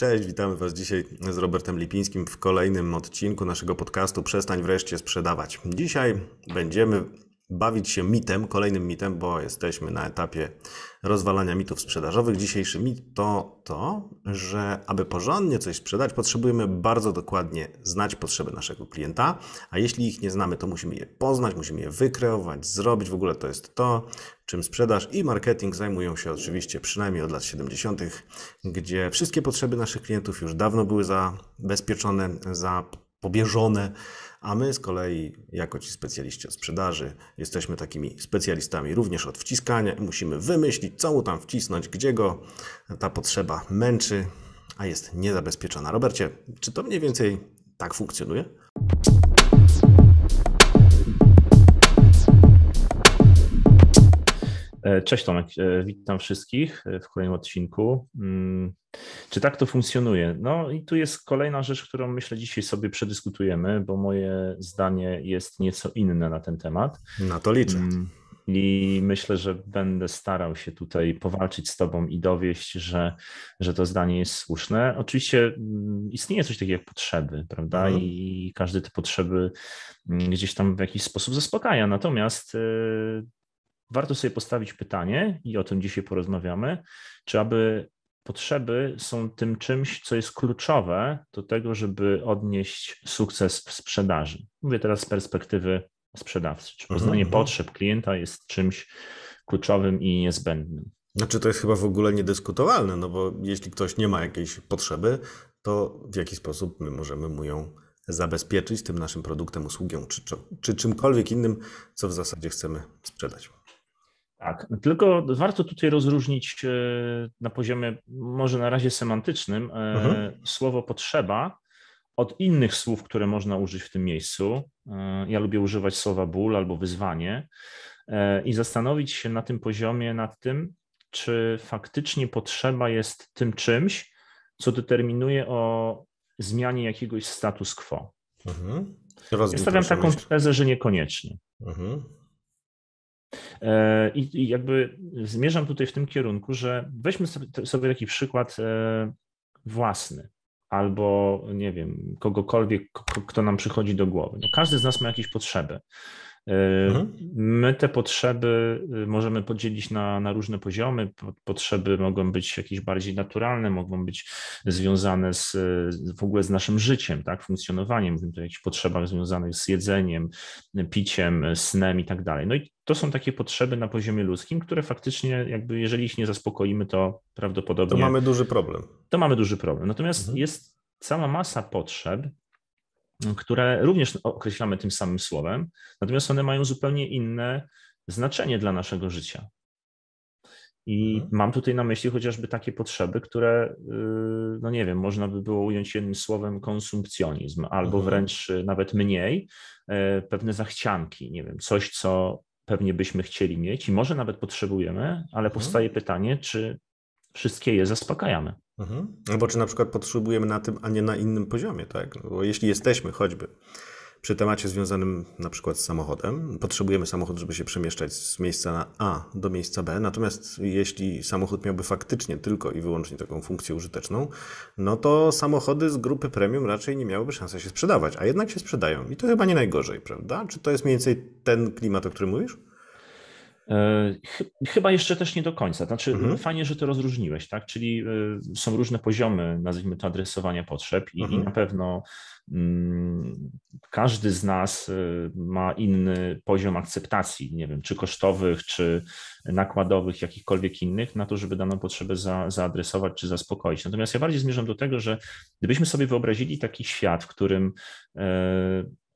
Cześć, witamy Was dzisiaj z Robertem Lipińskim w kolejnym odcinku naszego podcastu Przestań wreszcie sprzedawać. Dzisiaj będziemy bawić się mitem, kolejnym mitem, bo jesteśmy na etapie rozwalania mitów sprzedażowych. Dzisiejszy mit to to, że aby porządnie coś sprzedać, potrzebujemy bardzo dokładnie znać potrzeby naszego klienta, a jeśli ich nie znamy, to musimy je poznać, musimy je wykreować, zrobić. W ogóle to jest to, czym sprzedaż i marketing zajmują się oczywiście przynajmniej od lat 70., gdzie wszystkie potrzeby naszych klientów już dawno były zabezpieczone, zapobieżone a my z kolei, jako ci specjaliści od sprzedaży, jesteśmy takimi specjalistami również od wciskania i musimy wymyślić, co mu tam wcisnąć, gdzie go ta potrzeba męczy, a jest niezabezpieczona. Robercie, czy to mniej więcej tak funkcjonuje? Cześć Tomek, e, witam wszystkich e, w kolejnym odcinku. Mm, czy tak to funkcjonuje? No i tu jest kolejna rzecz, którą myślę dzisiaj sobie przedyskutujemy, bo moje zdanie jest nieco inne na ten temat. Na to liczę. Mm, I myślę, że będę starał się tutaj powalczyć z Tobą i dowieść, że, że to zdanie jest słuszne. Oczywiście mm, istnieje coś takiego jak potrzeby, prawda? Mhm. I każdy te potrzeby gdzieś tam w jakiś sposób zaspokaja. Natomiast warto sobie postawić pytanie, i o tym dzisiaj porozmawiamy, czy aby potrzeby są tym czymś, co jest kluczowe do tego, żeby odnieść sukces w sprzedaży. Mówię teraz z perspektywy sprzedawcy. Czy poznanie mhm. potrzeb klienta jest czymś kluczowym i niezbędnym? Znaczy, to jest chyba w ogóle niedyskutowalne, no bo jeśli ktoś nie ma jakiejś potrzeby, to w jaki sposób my możemy mu ją zabezpieczyć tym naszym produktem, usługą czy, czy, czy czymkolwiek innym, co w zasadzie chcemy sprzedać. Tak, tylko warto tutaj rozróżnić e, na poziomie może na razie semantycznym e, mhm. słowo potrzeba od innych słów, które można użyć w tym miejscu. E, ja lubię używać słowa ból albo wyzwanie i zastanowić się na tym poziomie nad tym, czy faktycznie potrzeba jest tym czymś, co determinuje o zmianie jakiegoś status quo. Mhm. Ja stawiam taką tezę, że niekoniecznie. Mhm. E, I, jakby zmierzam tutaj w tym kierunku, że weźmy sobie taki przykład e, własny albo nie wiem, kogokolwiek, kto nam przychodzi do głowy. No, każdy z nas ma jakieś potrzeby. Mhm. My te potrzeby y, możemy podzielić na, na różne poziomy. Potrzeby mogą być jakieś bardziej naturalne, mogą być związane z, w ogóle z naszym życiem, tak, funkcjonowaniem. Mówimy tu o jakichś potrzebach związanych z jedzeniem, piciem, snem i tak dalej. No i to są takie potrzeby na poziomie ludzkim, które faktycznie, jakby jeżeli ich nie zaspokoimy, to prawdopodobnie. To mamy duży problem. To mamy duży problem. Natomiast mhm. jest cała masa potrzeb, które również określamy tym samym słowem, natomiast one mają zupełnie inne znaczenie dla naszego życia. I mhm. mam tutaj na myśli chociażby takie potrzeby, które, y, no nie wiem, można by było ująć jednym słowem konsumpcjonizm, albo mhm. wręcz nawet mniej, e, pewne zachcianki, nie wiem, coś, co pewnie byśmy chcieli mieć i może nawet potrzebujemy, ale mhm. powstaje pytanie, czy wszystkie je zaspokajamy. Mhm. Albo czy na przykład potrzebujemy na tym, a nie na innym poziomie, tak? No bo jeśli jesteśmy choćby przy temacie związanym na przykład z samochodem, potrzebujemy samochód, żeby się przemieszczać z miejsca na A do miejsca B, natomiast jeśli samochód miałby faktycznie tylko i wyłącznie taką funkcję użyteczną, no to samochody z grupy premium raczej nie miałyby szansy się sprzedawać, a jednak się sprzedają i to chyba nie najgorzej, prawda? Czy to jest mniej więcej ten klimat, o którym mówisz? E, chyba jeszcze też nie do końca. Znaczy, mhm. fajnie, że to rozróżniłeś, tak? Czyli e, są różne poziomy, nazwijmy to, adresowania potrzeb, i, mhm. i na pewno mm, każdy z nas e, ma inny poziom akceptacji, nie wiem, czy kosztowych, czy nakładowych, jakichkolwiek innych, na to, żeby daną potrzebę za, zaadresować czy zaspokoić. Natomiast ja bardziej zmierzam do tego, że gdybyśmy sobie wyobrazili taki świat, w którym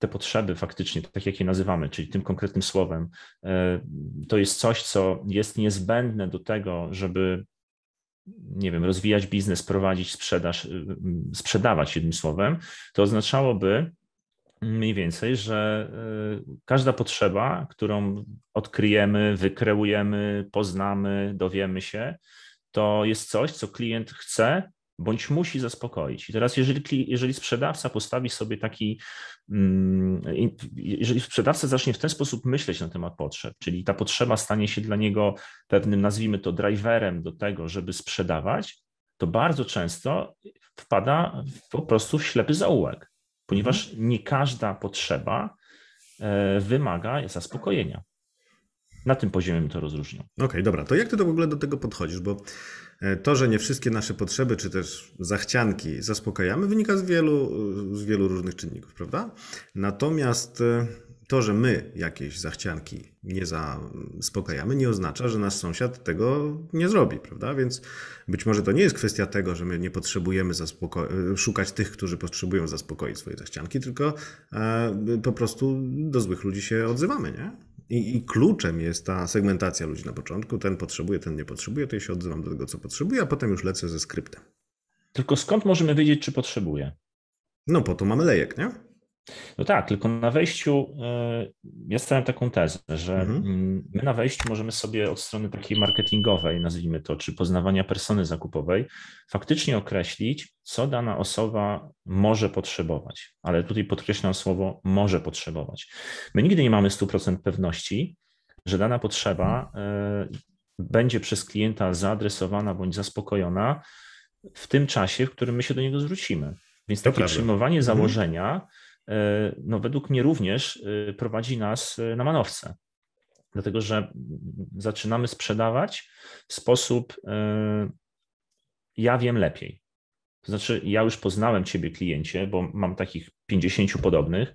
te potrzeby faktycznie, tak jak je nazywamy, czyli tym konkretnym słowem, e, to jest coś, co jest niezbędne do tego, żeby nie wiem, rozwijać biznes, prowadzić sprzedaż, y, sprzedawać jednym słowem, to oznaczałoby mniej więcej, że y, każda potrzeba, którą odkryjemy, wykreujemy, poznamy, dowiemy się, to jest coś, co klient chce bądź musi zaspokoić. I teraz, jeżeli, jeżeli sprzedawca postawi sobie taki, mm, jeżeli sprzedawca zacznie w ten sposób myśleć na temat potrzeb, czyli ta potrzeba stanie się dla niego pewnym, nazwijmy to, driverem do tego, żeby sprzedawać, to bardzo często wpada po prostu w ślepy zaułek, ponieważ nie każda potrzeba e, wymaga zaspokojenia. Na tym poziomie to rozróżnią. Okej, okay, dobra. To jak ty to w ogóle do tego podchodzisz? Bo e, to, że nie wszystkie nasze potrzeby czy też zachcianki zaspokajamy, wynika z wielu, z wielu różnych czynników, prawda? Natomiast e, to, że my jakieś zachcianki nie zaspokajamy, nie oznacza, że nasz sąsiad tego nie zrobi, prawda? Więc być może to nie jest kwestia tego, że my nie potrzebujemy szukać tych, którzy potrzebują zaspokoić swoje zachcianki, tylko e, po prostu do złych ludzi się odzywamy, nie? I, I, kluczem jest ta segmentacja ludzi na początku. Ten potrzebuje, ten nie potrzebuje, to ja się odzywam do tego, co potrzebuje, a potem już lecę ze skryptem. Tylko skąd możemy wiedzieć, czy potrzebuje? No po to mamy lejek, nie? No tak, tylko na wejściu e, ja stawiam taką tezę, że mhm. Mm, my na wejściu możemy sobie od strony takiej marketingowej, nazwijmy to, czy poznawania persony zakupowej, faktycznie określić, co dana osoba może potrzebować. Ale tutaj podkreślam słowo może potrzebować. My nigdy nie mamy 100% pewności, że dana potrzeba e, będzie przez klienta zaadresowana bądź zaspokojona w tym czasie, w którym my się do niego zwrócimy. Więc takie przyjmowanie mhm. założenia no według mnie również e, prowadzi nas e, na manowce. Dlatego, że zaczynamy sprzedawać w sposób ja wiem lepiej. To znaczy, ja już poznałem Ciebie, kliencie, bo mam takich 50 podobnych,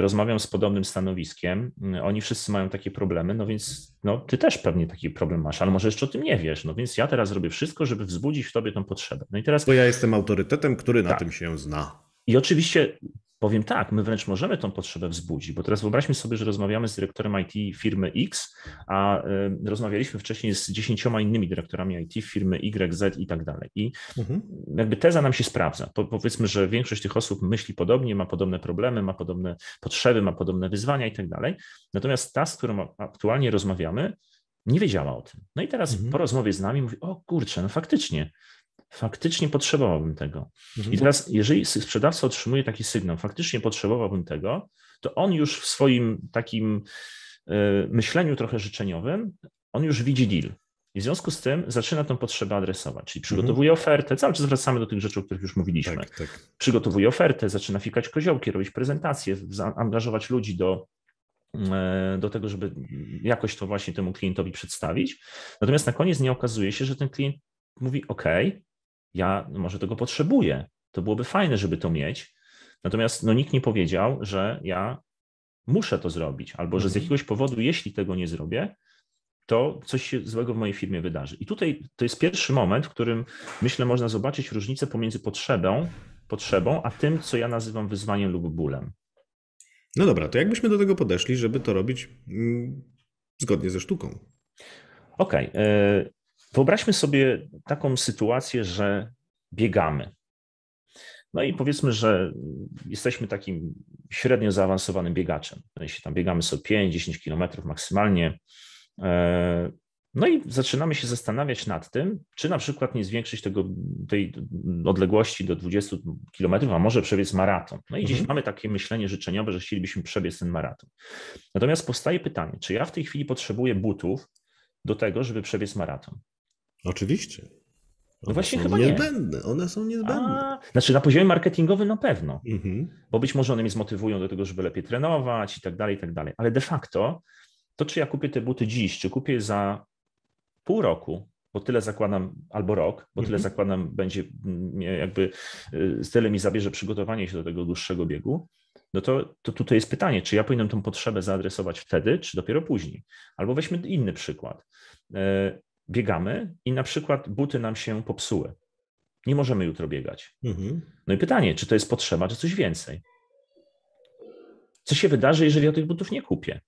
rozmawiam z podobnym stanowiskiem, oni wszyscy mają takie problemy, no więc no, Ty też pewnie taki problem masz, ale może jeszcze o tym nie wiesz. No więc ja teraz robię wszystko, żeby wzbudzić w Tobie tą potrzebę. No i teraz. Bo ja jestem autorytetem, który na tak. tym się zna. I oczywiście Powiem tak, my wręcz możemy tą potrzebę wzbudzić, bo teraz wyobraźmy sobie, że rozmawiamy z dyrektorem IT firmy X, a y, rozmawialiśmy wcześniej z dziesięcioma innymi dyrektorami IT firmy Y, Z i tak dalej. I mhm. jakby teza nam się sprawdza. Po, powiedzmy, że większość tych osób myśli podobnie, ma podobne problemy, ma podobne potrzeby, ma podobne wyzwania i tak dalej. Natomiast ta, z którą aktualnie rozmawiamy, nie wiedziała o tym. No i teraz mhm. po rozmowie z nami mówi, o kurczę, no faktycznie, faktycznie potrzebowałbym tego. Mhm. I teraz, jeżeli sprzedawca otrzymuje taki sygnał, faktycznie potrzebowałbym tego, to on już w swoim takim y, myśleniu trochę życzeniowym, on już widzi deal. I w związku z tym zaczyna tą potrzebę adresować, czyli przygotowuje mhm. ofertę, cały czas wracamy do tych rzeczy, o których już mówiliśmy. Tak, tak. Przygotowuje ofertę, zaczyna fikać koziołki, robić prezentacje, angażować ludzi do, e, do tego, żeby jakoś to właśnie temu klientowi przedstawić. Natomiast na koniec nie okazuje się, że ten klient mówi: OK, ja może tego potrzebuję. To byłoby fajne, żeby to mieć. Natomiast no, nikt nie powiedział, że ja muszę to zrobić, albo że z mhm. jakiegoś powodu, jeśli tego nie zrobię, to coś się złego w mojej firmie wydarzy. I tutaj to jest pierwszy moment, w którym myślę, można zobaczyć różnicę pomiędzy potrzebą, potrzebą, a tym, co ja nazywam wyzwaniem lub bólem. No dobra, to jakbyśmy do tego podeszli, żeby to robić mm, zgodnie ze sztuką? Okej. Okay. Wyobraźmy sobie taką sytuację, że biegamy. No i powiedzmy, że jesteśmy takim średnio zaawansowanym biegaczem. Jeśli tam biegamy sobie 5-10 kilometrów maksymalnie. E, no i zaczynamy się zastanawiać nad tym, czy na przykład nie zwiększyć tego, tej odległości do 20 kilometrów, a może przebiec maraton. No i mhm. dziś mamy takie myślenie życzeniowe, że chcielibyśmy przebiec ten maraton. Natomiast powstaje pytanie, czy ja w tej chwili potrzebuję butów do tego, żeby przebiec maraton? Oczywiście. One no właśnie chyba niezbędne. nie. One są niezbędne. A, znaczy na poziomie marketingowym na pewno, mhm. bo być może one mnie zmotywują do tego, żeby lepiej trenować i tak dalej, i tak dalej. Ale de facto to, czy ja kupię te buty dziś, czy kupię za pół roku, bo tyle zakładam, albo rok, bo tyle mhm. zakładam, będzie jakby y, tyle mi zabierze przygotowanie się do tego dłuższego biegu, no to, to tutaj jest pytanie, czy ja powinienem tą potrzebę zaadresować wtedy, czy dopiero później. Albo weźmy inny przykład. Biegamy i na przykład buty nam się popsuły. Nie możemy jutro biegać. Mhm. No i pytanie, czy to jest potrzeba, czy coś więcej? Co się wydarzy, jeżeli ja tych butów nie kupię?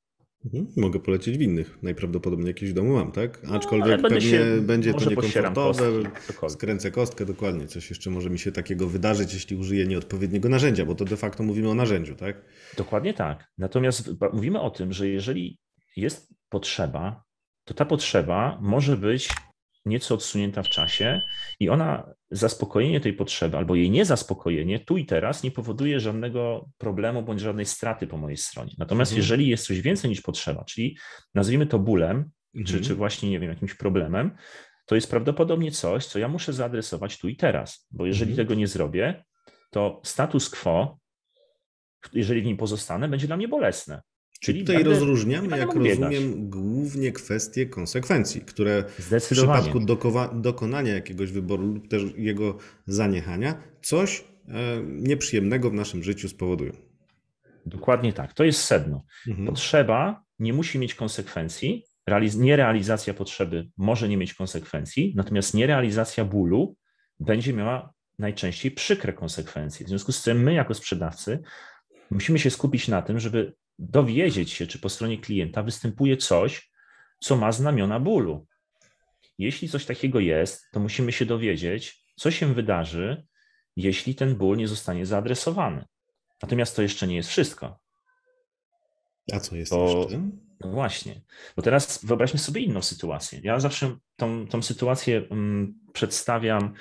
Mhm. Mogę polecieć w innych. Najprawdopodobniej jakieś w domu mam, tak? No, Aczkolwiek no, pewnie będzie to niekomfortowe. Skręcę kostkę, dokładnie. Coś jeszcze może mi się takiego wydarzyć, jeśli użyję nieodpowiedniego narzędzia, bo to de facto mówimy o narzędziu, tak? Dokładnie tak. Natomiast mówimy o tym, że jeżeli jest potrzeba, to ta potrzeba może być nieco odsunięta w czasie i ona, zaspokojenie tej potrzeby albo jej niezaspokojenie tu i teraz nie powoduje żadnego problemu bądź żadnej straty po mojej stronie. Natomiast mhm. jeżeli jest coś więcej niż potrzeba, czyli nazwijmy to bólem, mhm. czy, czy właśnie, nie wiem, jakimś problemem, to jest prawdopodobnie coś, co ja muszę zaadresować tu i teraz, bo jeżeli mhm. tego nie zrobię, to status quo, jeżeli w nim pozostanę, będzie dla mnie bolesne. Czyli tutaj będę, rozróżniamy, jak rozumiem, głównie kwestie konsekwencji, które w przypadku dokonania jakiegoś wyboru lub też jego zaniechania coś e, nieprzyjemnego w naszym życiu spowodują. Dokładnie tak. To jest sedno. Mhm. Potrzeba nie musi mieć konsekwencji. Realiz nierealizacja potrzeby może nie mieć konsekwencji, natomiast nierealizacja bólu będzie miała najczęściej przykre konsekwencje. W związku z tym my, jako sprzedawcy, musimy się skupić na tym, żeby dowiedzieć się, czy po stronie klienta występuje coś, co ma znamiona bólu. Jeśli coś takiego jest, to musimy się dowiedzieć, co się wydarzy, jeśli ten ból nie zostanie zaadresowany. Natomiast to jeszcze nie jest wszystko. A co jest to, jeszcze? No właśnie, bo teraz wyobraźmy sobie inną sytuację. Ja zawsze tą, tą sytuację um, przedstawiam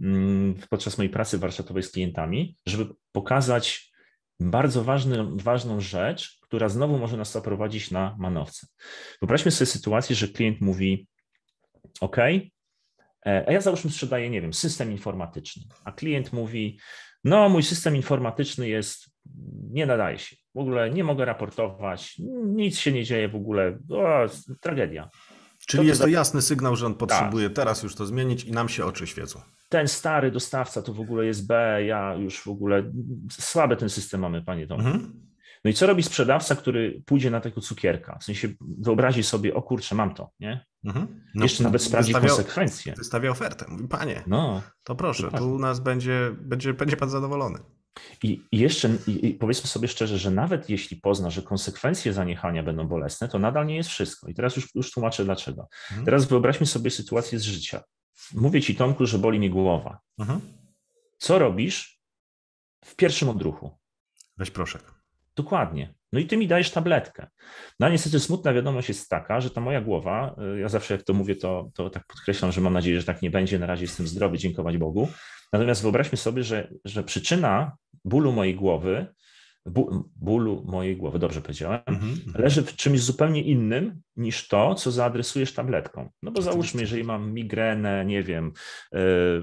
um, podczas mojej pracy warsztatowej z klientami, żeby pokazać bardzo ważny, ważną rzecz, która znowu może nas zaprowadzić na manowce. Wyobraźmy sobie sytuację, że klient mówi: OK, e, a ja załóżmy sprzedaję, nie wiem, system informatyczny, a klient mówi: No, mój system informatyczny jest, nie nadaje się, w ogóle nie mogę raportować, nic się nie dzieje w ogóle, o, tragedia. Czyli to jest to jasny sygnał, że on potrzebuje tak. teraz już to zmienić i nam się oczy świecą ten stary dostawca to w ogóle jest B, ja już w ogóle słaby ten system mamy, panie Tomku. Mhm. No i co robi sprzedawca, który pójdzie na tego cukierka? W sensie wyobrazi sobie, o kurczę, mam to, nie? Mhm. No, Jeszcze nawet sprawdzi wystawia, konsekwencje. Wystawia ofertę. Mówi, panie, no, to proszę, tu u nas będzie, będzie, będzie pan zadowolony. I, jeszcze i, powiedzmy sobie szczerze, że nawet jeśli pozna, że konsekwencje zaniechania będą bolesne, to nadal nie jest wszystko. I teraz już, już tłumaczę dlaczego. Mhm. Teraz wyobraźmy sobie sytuację z życia. Mówię ci, Tomku, że boli mi głowa. Mhm. Co robisz w pierwszym odruchu? Weź proszek. Dokładnie. No i ty mi dajesz tabletkę. No niestety smutna wiadomość jest taka, że ta moja głowa, y, ja zawsze jak to mówię, to, to tak podkreślam, że mam nadzieję, że tak nie będzie. Na razie jestem zdrowy, dziękować Bogu. Natomiast wyobraźmy sobie, że, że przyczyna bólu mojej głowy bólu mojej głowy, dobrze powiedziałem, mm -hmm. leży w czymś zupełnie innym niż to, co zaadresujesz tabletką. No bo załóżmy, jeżeli mam migrenę, nie wiem, yy,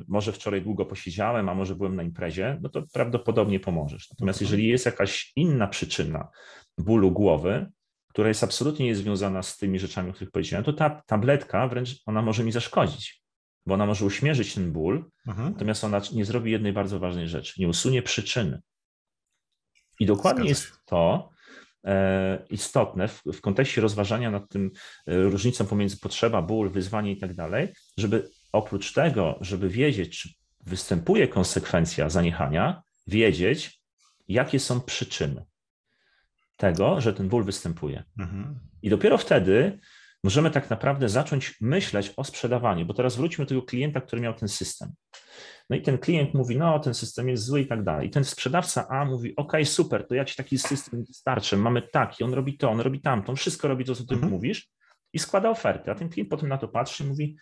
może wczoraj długo posiedziałem, a może byłem na imprezie, no to prawdopodobnie pomożesz. Natomiast -hmm. jeżeli jest jakaś inna przyczyna bólu głowy, która jest absolutnie niezwiązana z tymi rzeczami, o których powiedziałem, to ta tabletka wręcz ona może mi zaszkodzić, bo ona może uśmierzyć ten ból, mhm. natomiast ona nie zrobi jednej bardzo ważnej rzeczy, nie usunie przyczyny. I dokładnie jest to e, istotne w, w kontekście rozważania nad tym e, różnicą pomiędzy potrzeba, ból, wyzwanie i tak dalej, żeby oprócz tego, żeby wiedzieć, czy występuje konsekwencja zaniechania, wiedzieć, jakie są przyczyny tego, że ten ból występuje. Mhm. I dopiero wtedy możemy tak naprawdę zacząć myśleć o sprzedawaniu, bo teraz wróćmy do tego klienta, który miał ten system. No i ten klient mówi, no ten system jest zły i tak dalej. I ten sprzedawca A mówi, ok, super, to ja ci taki system dostarczę, mamy taki, on robi to, on robi tamto, on wszystko robi to, co ty mhm. mówisz i składa ofertę. A ten klient potem na to patrzy i mówi,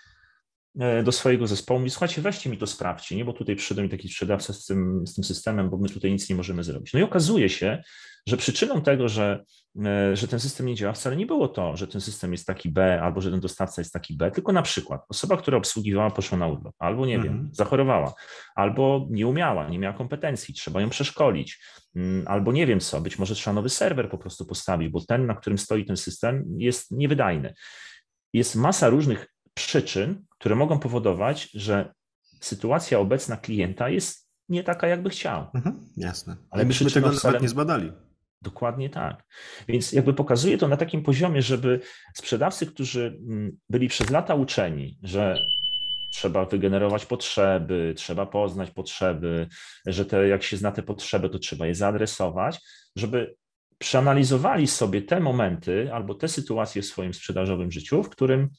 do swojego zespołu, mówi, słuchajcie, weźcie mi to sprawdźcie, nie? bo tutaj przyszedł mi taki sprzedawca z tym, z tym systemem, bo my tutaj nic nie możemy zrobić. No i okazuje się, że przyczyną tego, że, e, że ten system nie działa, wcale nie było to, że ten system jest taki B, albo że ten dostawca jest taki B, tylko na przykład osoba, która obsługiwała, poszła na urlop, albo nie mhm. wiem, zachorowała, albo nie umiała, nie miała kompetencji, trzeba ją przeszkolić, mm, albo nie wiem co, być może trzeba nowy serwer po prostu postawić, bo ten, na którym stoi ten system, jest niewydajny. Jest masa różnych przyczyn, które mogą powodować, że sytuacja obecna klienta jest nie taka, jakby chciał. Mhm, jasne. Ale myśmy tego wcale... nawet nie zbadali. Dokładnie tak. Więc jakby pokazuje to na takim poziomie, żeby sprzedawcy, którzy mm, byli przez lata uczeni, że trzeba wygenerować potrzeby, trzeba poznać potrzeby, że te, jak się zna te potrzeby, to trzeba je zaadresować, żeby przeanalizowali sobie te momenty albo te sytuacje w swoim sprzedażowym życiu, w którym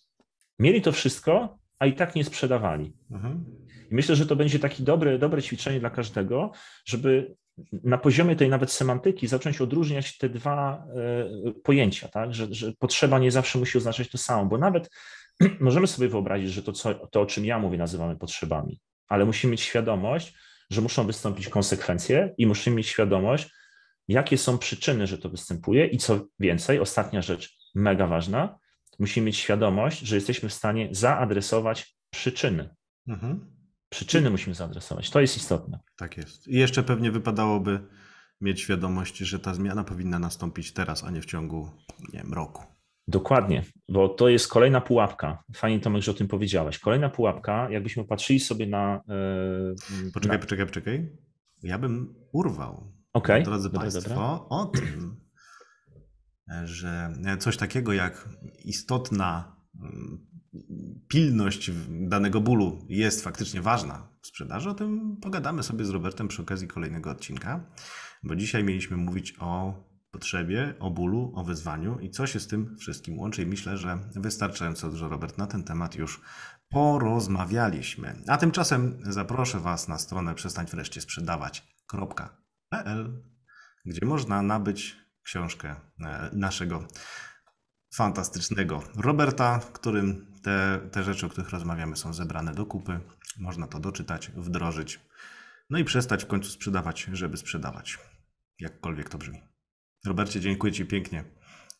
mieli to wszystko, a i tak nie sprzedawali. Mhm. I myślę, że to będzie takie dobre, dobre ćwiczenie dla każdego, żeby na poziomie tej nawet semantyki zacząć odróżniać te dwa e, pojęcia, tak? że, że potrzeba nie zawsze musi oznaczać to samo, bo nawet możemy sobie wyobrazić, że to, co, to, o czym ja mówię, nazywamy potrzebami, ale musimy mieć świadomość, że muszą wystąpić konsekwencje i musimy mieć świadomość, jakie są przyczyny, że to występuje i co więcej, ostatnia rzecz mega ważna, musimy mieć świadomość, że jesteśmy w stanie zaadresować przyczyny. Mhm. Przyczyny musimy zaadresować. To jest istotne. Tak jest. I jeszcze pewnie wypadałoby mieć świadomość, że ta zmiana powinna nastąpić teraz, a nie w ciągu nie wiem, roku. Dokładnie, bo to jest kolejna pułapka. Fajnie Tomek, że o tym powiedziałeś. Kolejna pułapka, jakbyśmy patrzyli sobie na... Yy, poczekaj, na... poczekaj, poczekaj. Ja bym urwał, okay, drodzy dobra, Państwo, dobra. o tym, że coś takiego jak istotna mm, pilność danego bólu jest faktycznie ważna w sprzedaży, o tym pogadamy sobie z Robertem przy okazji kolejnego odcinka, bo dzisiaj mieliśmy mówić o potrzebie, o bólu, o wyzwaniu i co się z tym wszystkim łączy. I myślę, że wystarczająco dużo, Robert, na ten temat już porozmawialiśmy. A tymczasem zaproszę Was na stronę przestań wreszcie sprzedawać.pl, gdzie można nabyć książkę e, naszego fantastycznego Roberta, w którym te, te rzeczy, o których rozmawiamy, są zebrane do kupy. Można to doczytać, wdrożyć, no i przestać w końcu sprzedawać, żeby sprzedawać. Jakkolwiek to brzmi. Robercie, dziękuję Ci pięknie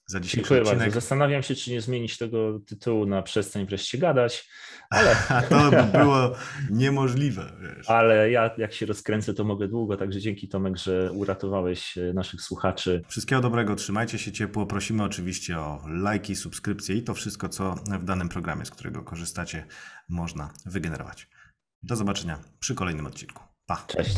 za dzisiejszy Dziękuję odcinek. bardzo. Zastanawiam się, czy nie zmienić tego tytułu na przestań wreszcie gadać, ale... to by było niemożliwe. Wiesz. Ale ja jak się rozkręcę, to mogę długo, także dzięki Tomek, że uratowałeś e, naszych słuchaczy. Wszystkiego dobrego, trzymajcie się ciepło. Prosimy oczywiście o lajki, subskrypcje i to wszystko, co w danym programie, z którego korzystacie, można wygenerować. Do zobaczenia przy kolejnym odcinku. Pa! Cześć!